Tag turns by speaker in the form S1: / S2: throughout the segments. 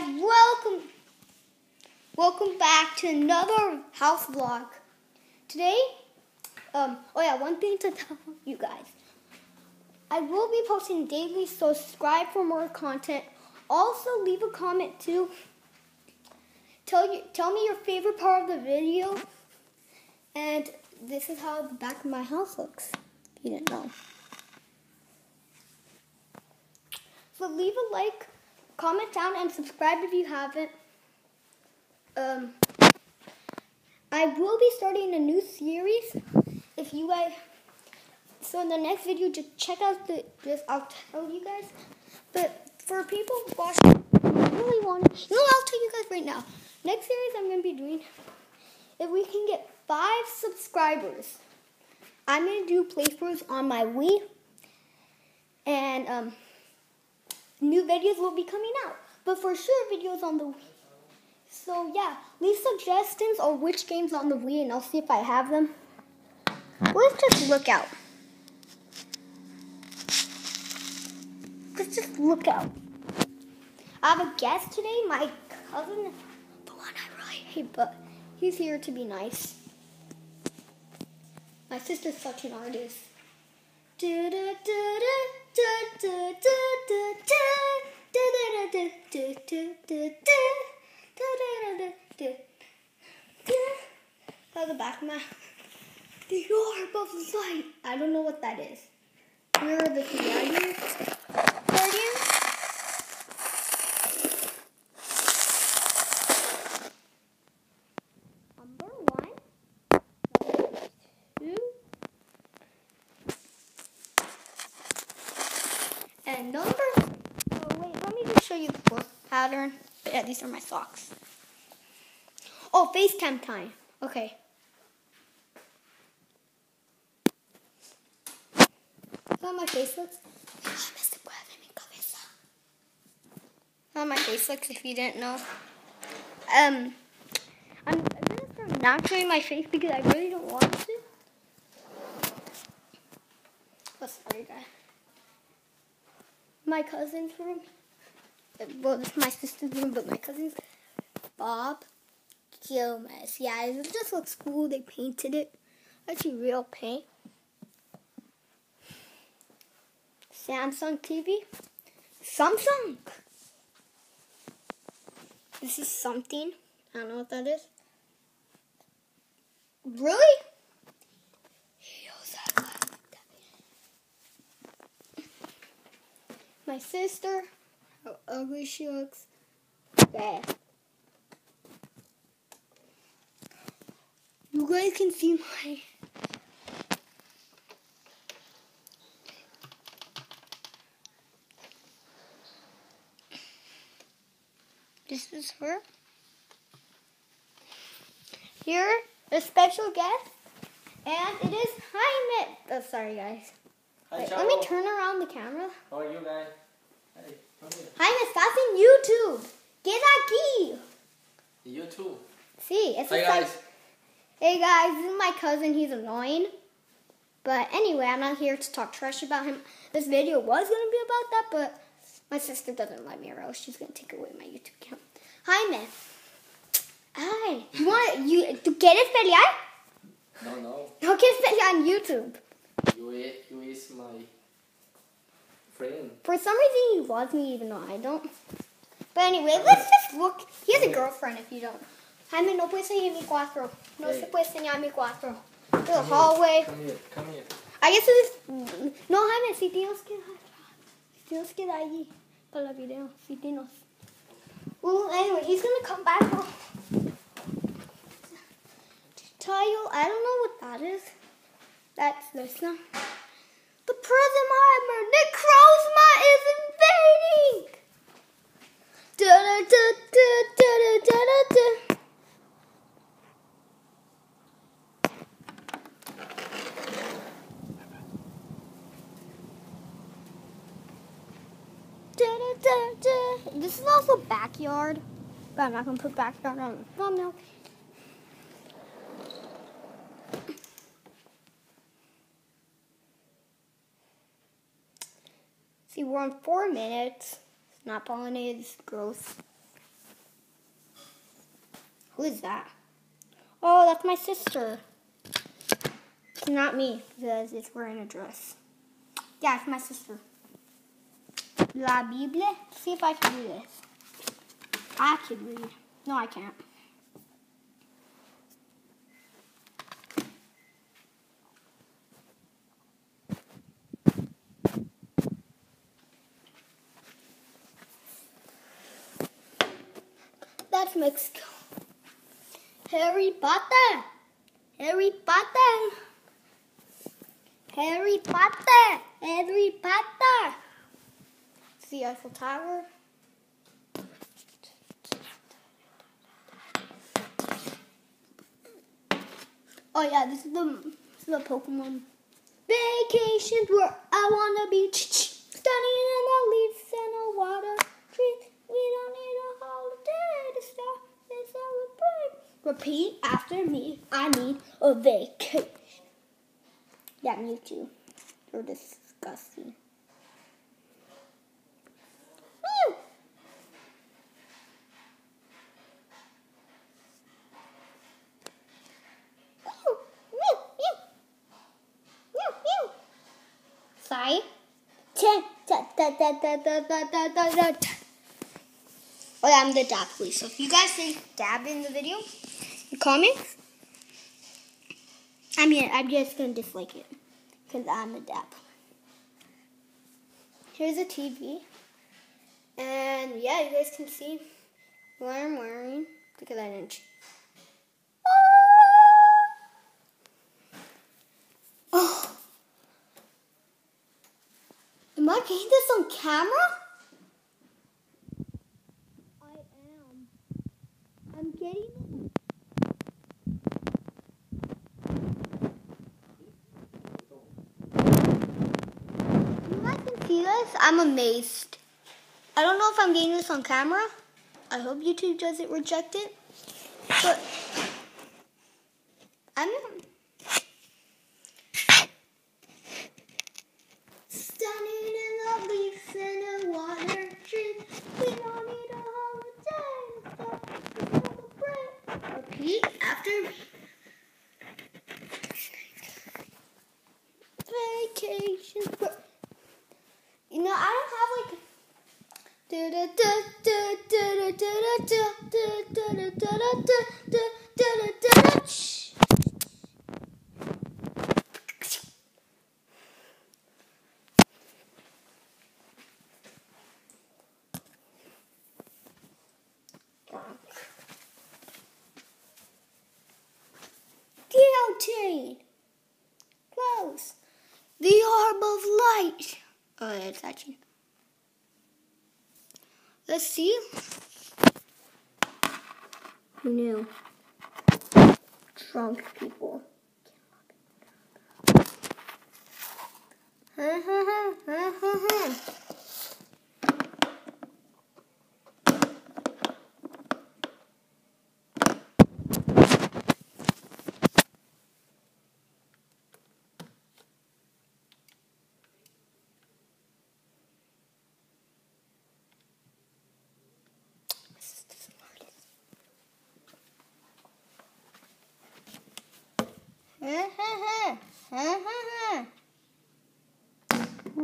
S1: welcome welcome back to another house vlog. Today, um, oh yeah, one thing to tell you guys. I will be posting daily, so subscribe for more content. Also, leave a comment too. Tell you, tell me your favorite part of the video. And this is how the back of my house looks. If you didn't know. So leave a like, comment down, and subscribe if you haven't. Um, I will be starting a new series. If you guys, so in the next video, just check out the this. I'll tell you guys. But for people watching, really want. No, I'll tell you guys right now. Next series I'm gonna be doing. If we can get five subscribers, I'm gonna do playthroughs on my Wii, and um new videos will be coming out. But for sure, videos on the Wii. So yeah, leave suggestions or which games on the Wii, and I'll see if I have them. Let's just look out. Let's just look out. I have a guest today, my cousin, the one I really hate, but he's here to be nice. My sister's such an artist. The of my the light. I don't know what that is. Where are the guardians? Guardians? Number one. Two. And number. Oh, wait, let me just show you the pattern. Yeah, these are my socks. Oh, FaceTime time. Okay. My face looks? How my face looks if you didn't know. Um, I'm, I'm gonna start not showing my face because I really don't want to. Oh, sorry, guys. My cousin's room. Well, is my sister's room, but my cousin's Bob Gomez. Yeah, it just looks cool. They painted it. Actually, real paint. Samsung TV. Samsung. This is something. I don't know what that is. Really? My sister. How ugly she looks. Bad. You guys can see my This is her. Here, a special guest, and it is Jaime. Oh, sorry, guys.
S2: Hi,
S1: Wait, let me turn around the camera.
S2: How are you guys? Hey, come here.
S1: Jaime, estás en YouTube. Get aquí.
S2: You too.
S1: See, it's
S2: Hi
S1: just like,
S2: guys.
S1: hey guys, this is my cousin. He's annoying. But anyway, I'm not here to talk trash about him. This video was gonna be about that, but my sister doesn't let me, or else she's gonna take away my YouTube account. Jaime. Hi. You want you? ¿Tú quieres pelear?
S2: No, no.
S1: No quieres pelear on YouTube.
S2: You is, you is my friend.
S1: For some reason, he loves me even though I don't. But anyway, let's just look. He has a girlfriend if you don't. Jaime, no puedes enseñar mi cuatro. No
S2: Hey.
S1: se puede enseñar mi cuatro. The
S2: Come here,
S1: hallway.
S2: Come here, come here.
S1: I guess it is. No, Jaime, si tienes que. Si tienes que ir allí para el video. Si tienes. Well, anyway, he's gonna come back. Tile, I don't know what that is. That's one. The Prism Armor, Nick Krosma is invading! Da da da da da da da da. Da, da, da, da. This is also backyard, but I'm not gonna put backyard on the thumbnail. See, we're on four minutes. It's not pollinated. Gross. Who is that? Oh, that's my sister. It's not me because it's wearing a dress. Yeah, it's my sister. La Bible. Let's see if I can do this. I can read. No, I can't. That's Mexico. Harry Potter. Harry Potter. Harry Potter. Harry Potter. The Eiffel Tower. Oh yeah, this is the this is the Pokemon vacations where I wanna be studying in the leaves and the water trees. We don't need a holiday to stop and celebrate. Repeat after me. I need a vacation. Yeah, me too. You're disgusting. Oh, yeah, I'm the dab police. So if you guys say dab in the video, in comments, I mean, I'm just gonna dislike it because I'm a dab. Here's a TV, and yeah, you guys can see what I'm wearing because I didn't. Oh. I getting this on camera? I am. I'm getting it. You guys can see this? I'm amazed. I don't know if I'm getting this on camera. I hope YouTube doesn't reject it. But I'm Standing in the leaves in a water tree. We don't need a holiday. Stop to celebrate. Repeat after me. Vacation. You know, I don't have like. Da da da da da da da da da da da da da da da da Let's see who knew. Drunk people. Ha ha ha ha ha ha.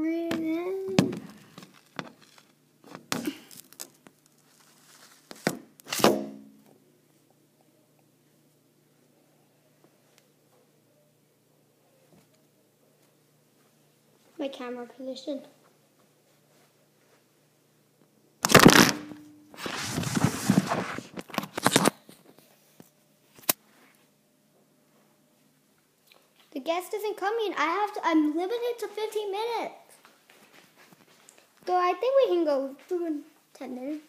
S1: Really? My camera position. The guest isn't coming. I have to. I'm limited to 15 minutes. So I think we can go through in 10 minutes.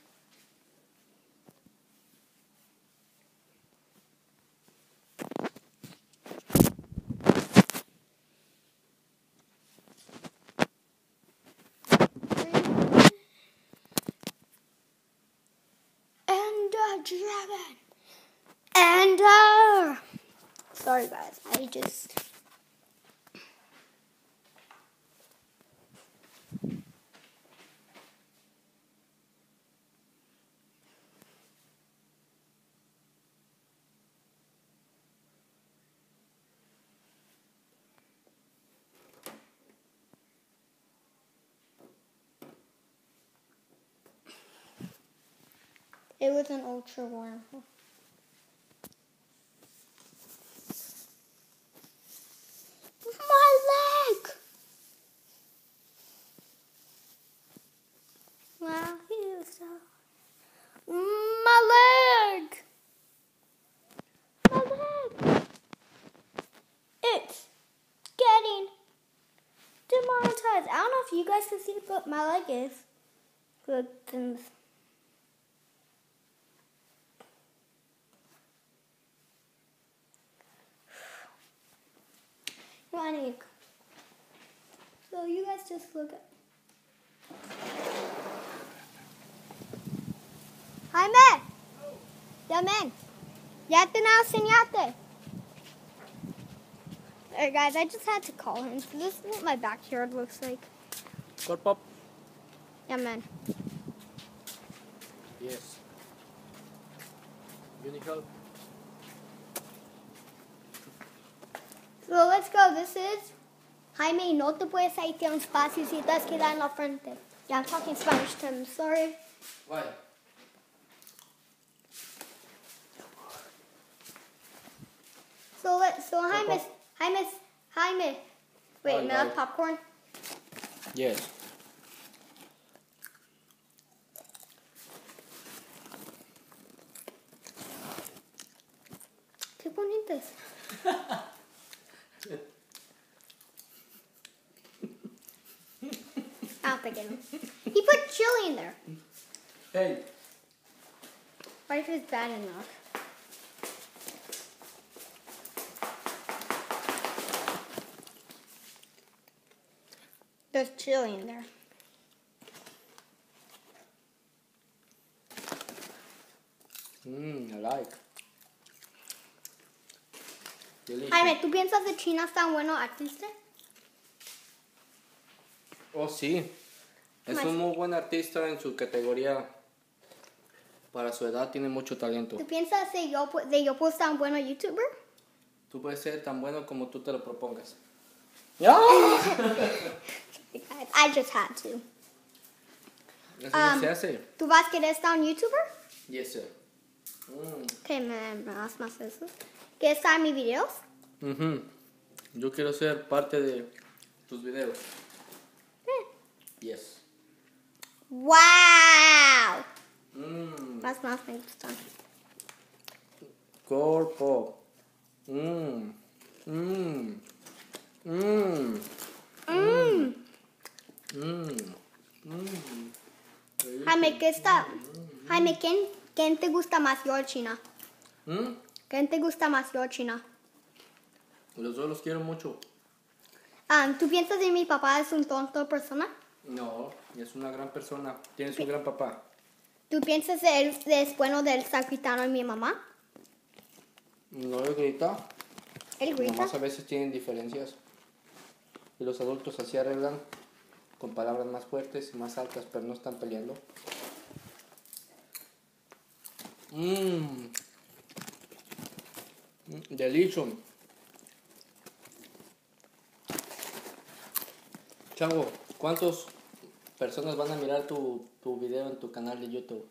S1: And a dragon. And a. Sorry, guys. I just. It was an ultra warm. My leg! Wow, so. My leg! My leg! It's getting demonetized. I don't know if you guys can see, but my leg is. Good things. Running. So you guys just look at. Jaime. Llamen. Ya te na enseñaste. Alright guys, I just had to call him. So this is what my backyard looks like.
S2: Got pop?
S1: Yeah, man.
S2: Yes. You need help?
S1: So let's go. This is Jaime, no te puedes ir un espacio si estás quedando en la frente. Yeah, I'm talking Spanish to him. Sorry.
S2: Why?
S1: So let so Jaime. Jaime, Jaime. Wait, oh, das
S2: ay.
S1: popcorn?
S2: Yes.
S1: ¿Qué bonitos? I don't think it is. He put chili in there.
S2: Hey.
S1: What if it's bad enough? There's chili in there.
S2: Mmm, I like. Delicious.
S1: Jaime, ¿tú piensas que China es tan bueno artista?
S2: Oh, sí. Es un muy buen artista en su categoría. Para su edad tiene mucho talento.
S1: ¿Tú piensas que yo, de yo puedo ser un bueno youtuber?
S2: Tú puedes ser tan bueno como tú te lo propongas.
S1: I just had to.
S2: Eso
S1: Um,
S2: no se hace.
S1: ¿Tú vas a querer estar un youtuber?
S2: Yes, sir. Mm.
S1: Ok, me, me das más eso. ¿Quieres estar en mis videos?
S2: Ujú. Yo quiero ser parte de tus videos.
S1: Eh.
S2: Yes.
S1: ¡Wow!
S2: Mmm.
S1: Más, más me gustan.
S2: Corpo. Mmm. Mmm. Mmm.
S1: Mmm.
S2: Mmm. Mmm.
S1: Jaime, ¿qué está? Jaime, ¿quién, ¿quién te gusta más, yo o China?
S2: Mm.
S1: ¿Quién te gusta más, yo o China?
S2: Los dos los quiero mucho.
S1: Um, ¿Tú piensas que mi papá es un tonto persona?
S2: No, es una gran persona. Tienes un gran papá.
S1: ¿Tú piensas que él es bueno de él estar gritando a mi mamá?
S2: No le grita.
S1: Él grita.
S2: Nomás a veces tienen diferencias. Y los adultos así arreglan con palabras más fuertes y más altas, pero no están peleando. Mmm. Delicioso. Chavo, ¿cuántas personas van a mirar tu, tu video en tu canal de YouTube?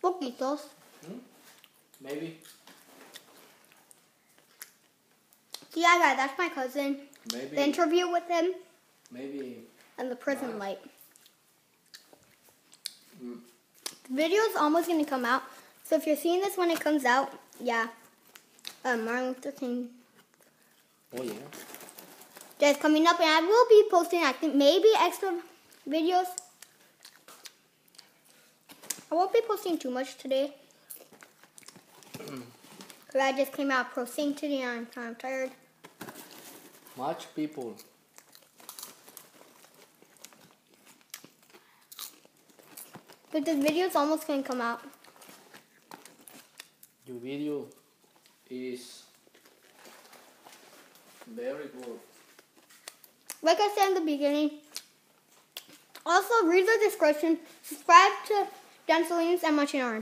S1: Poquitos.
S2: Maybe.
S1: Yeah, guys, that's my cousin.
S2: Maybe.
S1: The interview with him
S2: Maybe.
S1: and the prison
S2: Wow.
S1: light.
S2: Mm.
S1: The video is almost going to come out. So if you're seeing this when it comes out, yeah. Um, Martin Luther King
S2: Oh, yeah.
S1: Day is coming up, and I will be posting, I think, maybe extra videos. I won't be posting too much today. Hmm. Because I just came out pro today, and I'm kind of tired.
S2: Much people.
S1: But the video's almost going to come out.
S2: Your video is very good.
S1: Like I said in the beginning, also read the description, subscribe to Dan Salinas and Orange.